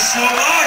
Nacional!